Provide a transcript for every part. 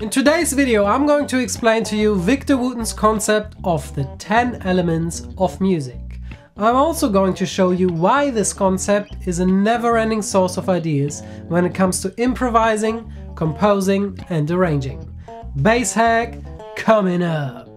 In today's video I'm going to explain to you Victor Wooten's concept of the 10 elements of music. I'm also going to show you why this concept is a never-ending source of ideas when it comes to improvising, composing and arranging. Bass hack coming up!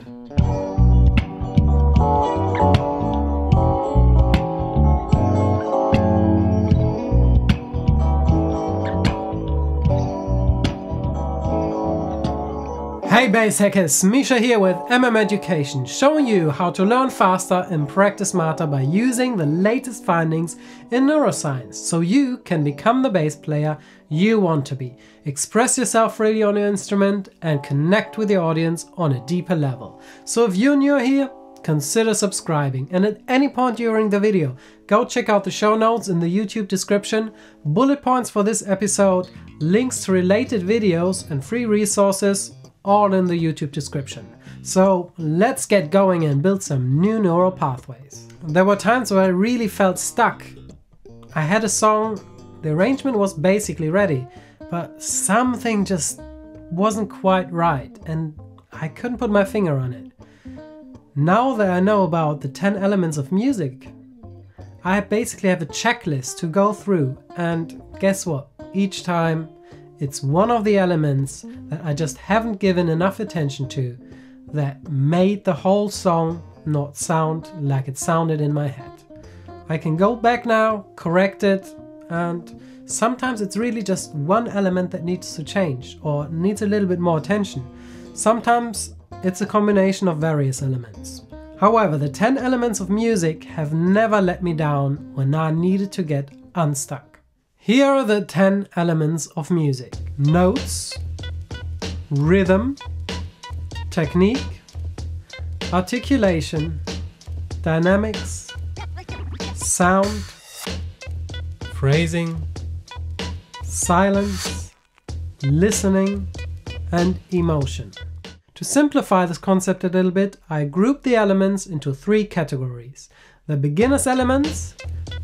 Hey bass hackers, Mischa here with MM Education, showing you how to learn faster and practice smarter by using the latest findings in neuroscience, so you can become the bass player you want to be, express yourself freely on your instrument and connect with your audience on a deeper level. So if you're new here, consider subscribing. And at any point during the video, go check out the show notes in the YouTube description, bullet points for this episode, links to related videos and free resources all in the YouTube description. So let's get going and build some new neural pathways. There were times where I really felt stuck. I had a song, the arrangement was basically ready, but something just wasn't quite right and I couldn't put my finger on it. Now that I know about the 10 elements of music, I basically have a checklist to go through and guess what? Each time it's one of the elements that I just haven't given enough attention to that made the whole song not sound like it sounded in my head. I can go back now, correct it, and sometimes it's really just one element that needs to change or needs a little bit more attention. Sometimes it's a combination of various elements. However, the 10 elements of music have never let me down when I needed to get unstuck. Here are the 10 elements of music. Notes, rhythm, technique, articulation, dynamics, sound, phrasing, silence, listening, and emotion. To simplify this concept a little bit, I group the elements into three categories. The beginner's elements,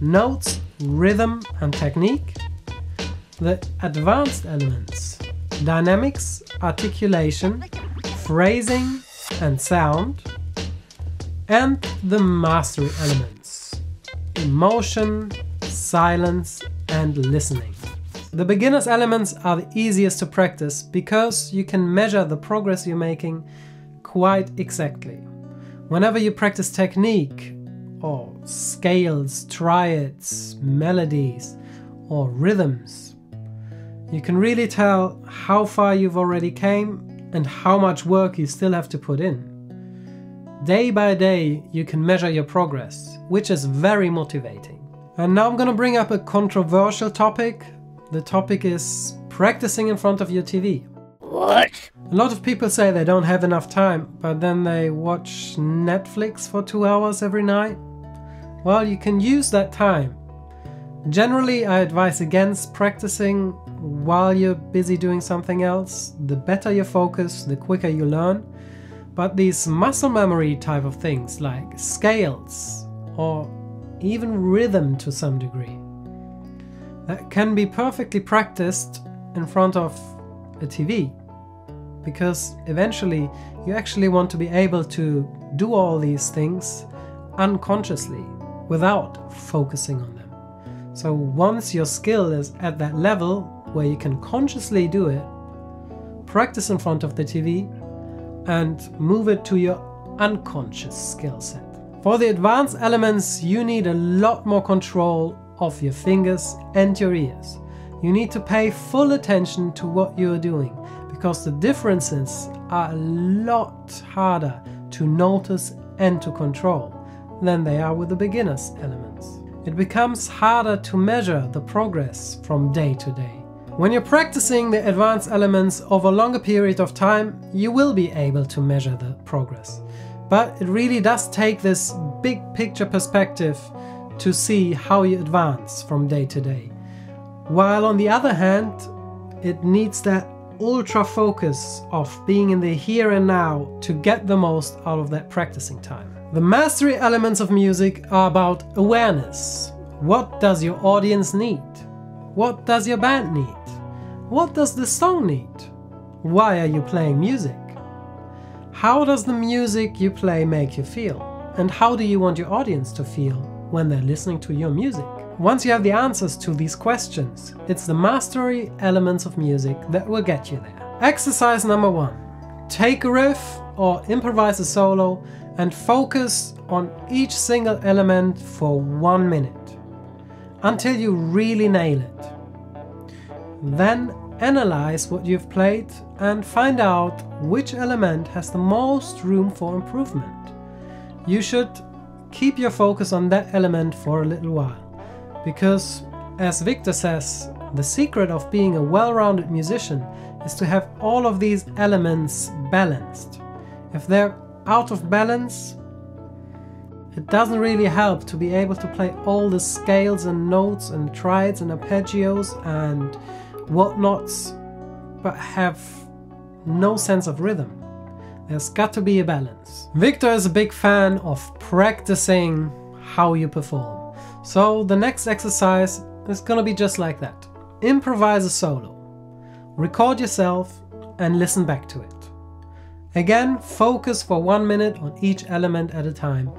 notes, rhythm and technique, the advanced elements, dynamics, articulation, phrasing and sound, and the mastery elements, emotion, silence and listening. The beginner's elements are the easiest to practice because you can measure the progress you're making quite exactly. Whenever you practice technique, or scales, triads, melodies, or rhythms. You can really tell how far you've already came and how much work you still have to put in. Day by day, you can measure your progress, which is very motivating. And now I'm gonna bring up a controversial topic. The topic is practicing in front of your TV. What? A lot of people say they don't have enough time, but then they watch Netflix for two hours every night well, you can use that time. Generally, I advise against practicing while you're busy doing something else. The better your focus, the quicker you learn. But these muscle memory type of things, like scales or even rhythm to some degree, that can be perfectly practiced in front of a TV. Because eventually, you actually want to be able to do all these things unconsciously without focusing on them. So once your skill is at that level where you can consciously do it, practice in front of the TV and move it to your unconscious skill set. For the advanced elements, you need a lot more control of your fingers and your ears. You need to pay full attention to what you're doing because the differences are a lot harder to notice and to control than they are with the beginner's elements. It becomes harder to measure the progress from day to day. When you're practicing the advanced elements over a longer period of time, you will be able to measure the progress. But it really does take this big picture perspective to see how you advance from day to day. While on the other hand, it needs that ultra focus of being in the here and now to get the most out of that practicing time. The mastery elements of music are about awareness. What does your audience need? What does your band need? What does the song need? Why are you playing music? How does the music you play make you feel? And how do you want your audience to feel when they're listening to your music? Once you have the answers to these questions, it's the mastery elements of music that will get you there. Exercise number one. Take a riff or improvise a solo and focus on each single element for one minute until you really nail it. Then analyze what you've played and find out which element has the most room for improvement. You should keep your focus on that element for a little while because, as Victor says, the secret of being a well rounded musician is to have all of these elements balanced. If they're out of balance, it doesn't really help to be able to play all the scales and notes and triads and arpeggios and whatnots, but have no sense of rhythm. There's got to be a balance. Victor is a big fan of practicing how you perform. So the next exercise is gonna be just like that. Improvise a solo. Record yourself and listen back to it. Again, focus for one minute on each element at a time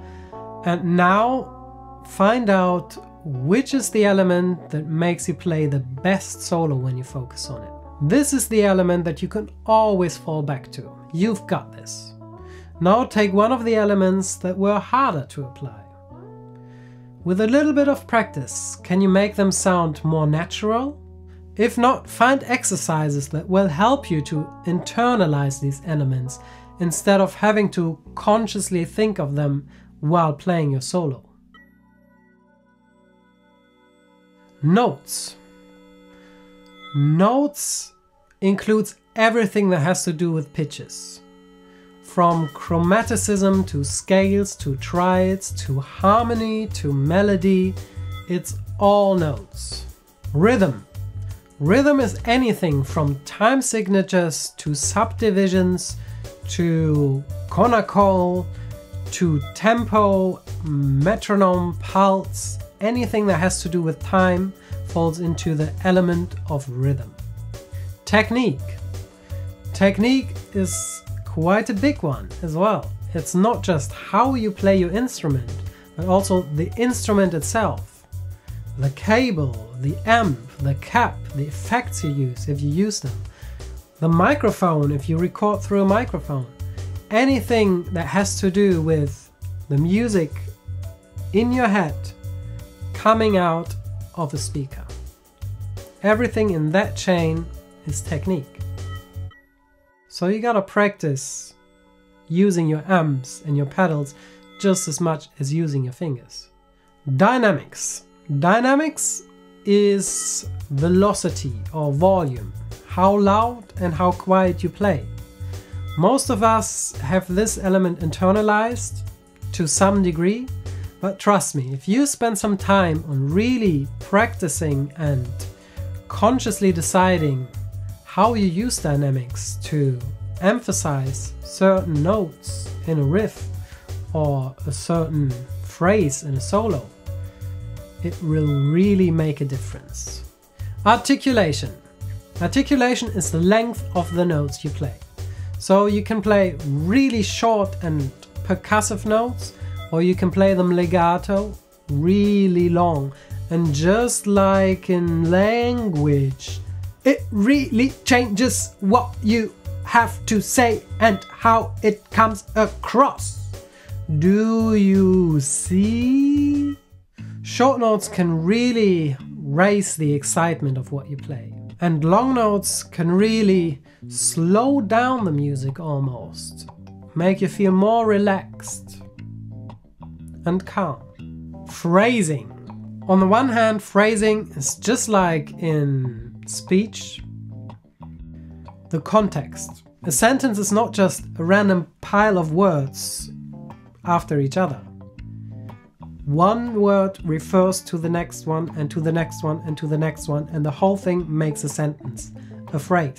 and now find out which is the element that makes you play the best solo when you focus on it. This is the element that you can always fall back to. You've got this. Now take one of the elements that were harder to apply. With a little bit of practice, can you make them sound more natural? If not, find exercises that will help you to internalize these elements instead of having to consciously think of them while playing your solo. Notes. Notes includes everything that has to do with pitches. From chromaticism to scales to triads to harmony to melody, it's all notes. Rhythm. Rhythm is anything from time signatures to subdivisions to konnakol to tempo, metronome, pulse, anything that has to do with time falls into the element of rhythm. Technique. Technique is quite a big one as well. It's not just how you play your instrument, but also the instrument itself. The cable, the amp, the cap, the effects you use if you use them. The microphone if you record through a microphone anything that has to do with the music in your head coming out of a speaker. Everything in that chain is technique. So you gotta practice using your amps and your pedals just as much as using your fingers. Dynamics. Dynamics is velocity or volume, how loud and how quiet you play. Most of us have this element internalized to some degree, but trust me, if you spend some time on really practicing and consciously deciding how you use dynamics to emphasize certain notes in a riff or a certain phrase in a solo, it will really make a difference. Articulation. Articulation is the length of the notes you play. So you can play really short and percussive notes, or you can play them legato, really long. And just like in language, it really changes what you have to say and how it comes across. Do you see? Short notes can really raise the excitement of what you play. And long notes can really slow down the music almost, make you feel more relaxed and calm. Phrasing. On the one hand, phrasing is just like in speech, the context. A sentence is not just a random pile of words after each other. One word refers to the next one, and to the next one, and to the next one, and the whole thing makes a sentence, a phrase.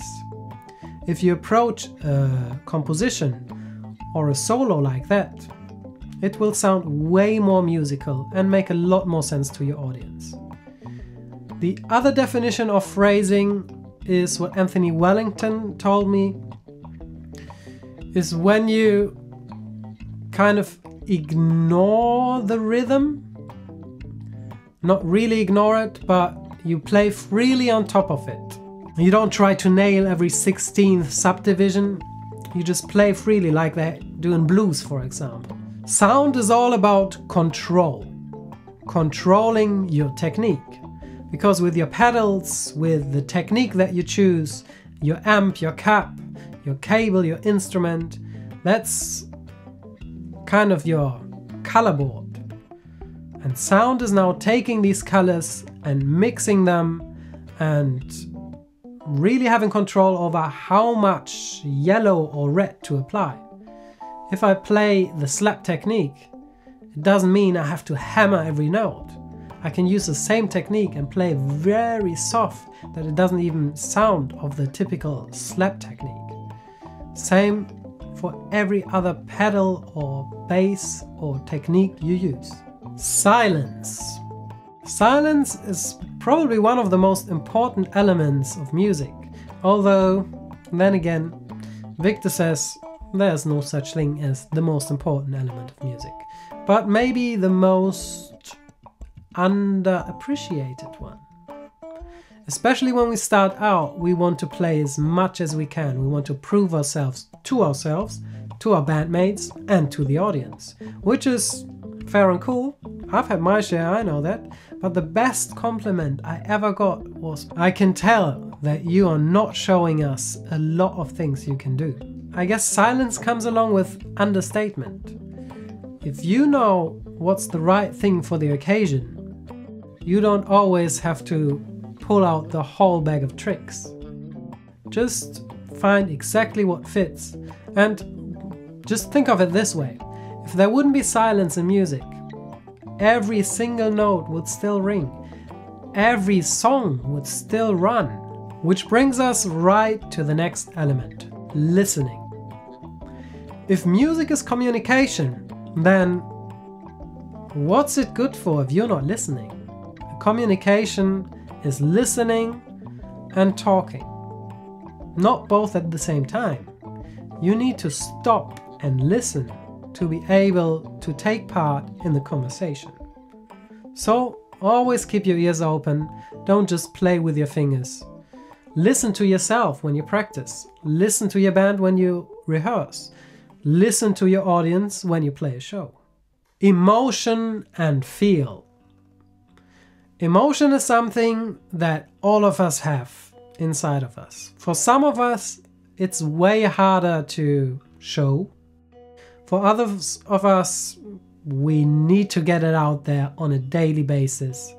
If you approach a composition or a solo like that, it will sound way more musical and make a lot more sense to your audience. The other definition of phrasing is what Anthony Wellington told me is when you kind of ignore the rhythm. Not really ignore it, but you play freely on top of it. You don't try to nail every 16th subdivision, you just play freely like they do in blues, for example. Sound is all about control, controlling your technique. Because with your pedals, with the technique that you choose, your amp, your cap, your cable, your instrument, that's kind of your color board. And sound is now taking these colors and mixing them and really having control over how much yellow or red to apply. If I play the slap technique, it doesn't mean I have to hammer every note. I can use the same technique and play very soft that it doesn't even sound of the typical slap technique. Same for every other pedal or bass or technique you use. Silence. Silence is probably one of the most important elements of music, although, then again, Victor says there's no such thing as the most important element of music, but maybe the most underappreciated one. Especially when we start out, we want to play as much as we can. We want to prove ourselves to ourselves, to our bandmates, and to the audience, which is fair and cool. I've had my share, I know that. But the best compliment I ever got was I can tell that you are not showing us a lot of things you can do. I guess silence comes along with understatement. If you know what's the right thing for the occasion, you don't always have to pull out the whole bag of tricks. Just find exactly what fits and just think of it this way. If there wouldn't be silence in music, every single note would still ring. Every song would still run. Which brings us right to the next element listening. If music is communication, then what's it good for if you're not listening? Communication is listening and talking, not both at the same time. You need to stop and listen to be able to take part in the conversation. So always keep your ears open, don't just play with your fingers. Listen to yourself when you practice, listen to your band when you rehearse, listen to your audience when you play a show. Emotion and feel. Emotion is something that all of us have inside of us. For some of us, it's way harder to show for others of us, we need to get it out there on a daily basis.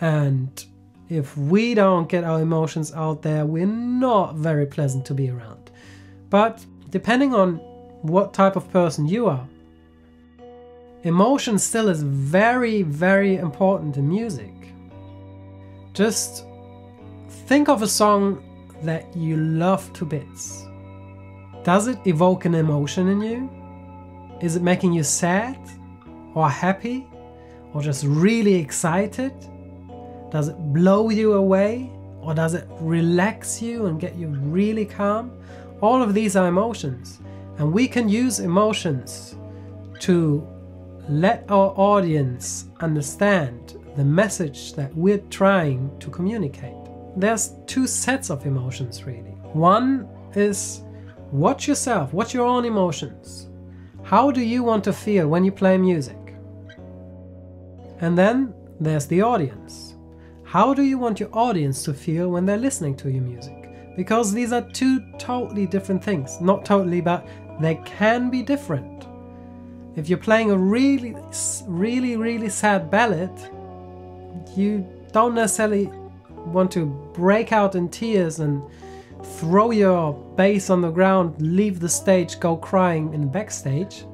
And if we don't get our emotions out there, we're not very pleasant to be around. But depending on what type of person you are, emotion still is very, very important in music. Just think of a song that you love to bits. Does it evoke an emotion in you? Is it making you sad or happy or just really excited? Does it blow you away or does it relax you and get you really calm? All of these are emotions, and we can use emotions to let our audience understand the message that we're trying to communicate. There's two sets of emotions, really. One is watch yourself, watch your own emotions. How do you want to feel when you play music? And then there's the audience. How do you want your audience to feel when they're listening to your music? Because these are two totally different things. Not totally, but they can be different. If you're playing a really, really, really sad ballad, you don't necessarily want to break out in tears and throw your bass on the ground, leave the stage, go crying in the backstage.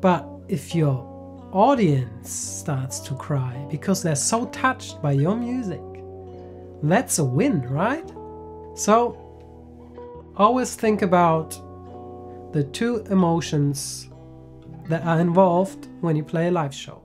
But if your audience starts to cry because they're so touched by your music, that's a win, right? So always think about the two emotions that are involved when you play a live show.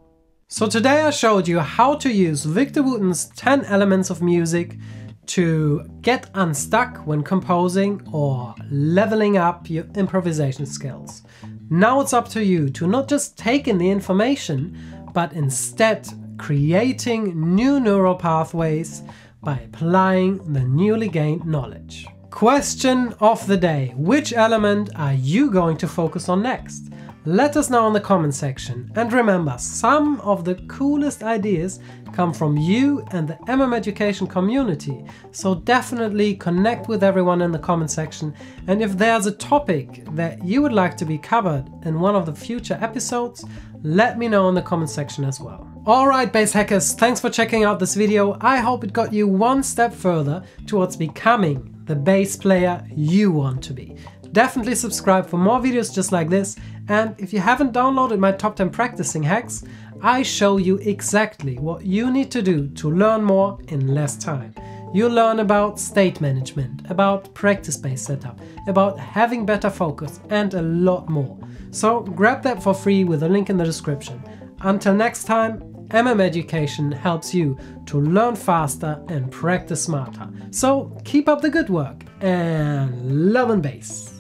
So today I showed you how to use Victor Wooten's 10 elements of music to get unstuck when composing or leveling up your improvisation skills. Now it's up to you to not just take in the information, but instead creating new neural pathways by applying the newly gained knowledge. Question of the day. Which element are you going to focus on next? Let us know in the comment section. And remember, some of the coolest ideas come from you and the MM Education community. So definitely connect with everyone in the comment section. And if there's a topic that you would like to be covered in one of the future episodes, let me know in the comment section as well. Alright bass hackers, thanks for checking out this video. I hope it got you one step further towards becoming the bass player you want to be. Definitely subscribe for more videos just like this and if you haven't downloaded my top 10 practicing hacks, I show you exactly what you need to do to learn more in less time. You'll learn about state management, about practice space setup, about having better focus and a lot more. So grab that for free with a link in the description. Until next time, MM Education helps you to learn faster and practice smarter. So keep up the good work and love and bass.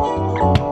Thank you.